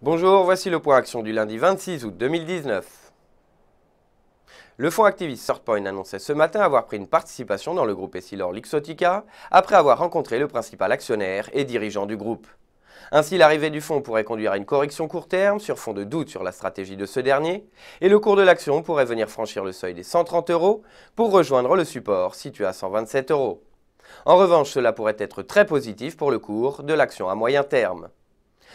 Bonjour, voici le point action du lundi 26 août 2019. Le fonds activiste Surfpoint annonçait ce matin avoir pris une participation dans le groupe Essilor Luxotica après avoir rencontré le principal actionnaire et dirigeant du groupe. Ainsi, l'arrivée du fonds pourrait conduire à une correction court terme sur fond de doute sur la stratégie de ce dernier, et le cours de l'action pourrait venir franchir le seuil des 130 euros pour rejoindre le support situé à 127 euros. En revanche, cela pourrait être très positif pour le cours de l'action à moyen terme.